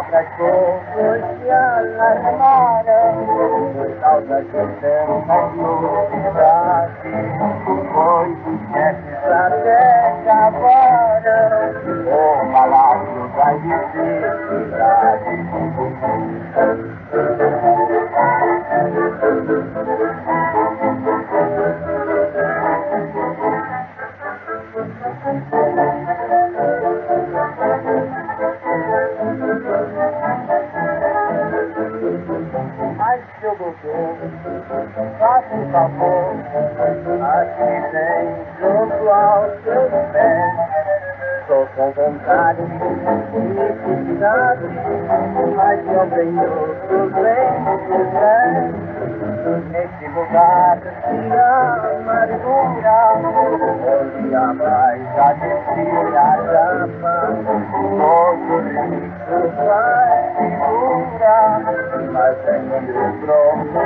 Os cabras cocos se alarmaram, por causa de tanta novidade. Pois chefes até acabaram o palácio da felicidade. Mas seu governo, faça um favor, aqui vem junto aos seus pés. Estou com vontade de felicidade, mas não tenho problema bem. Nesse lugar de amargura, en you. trono.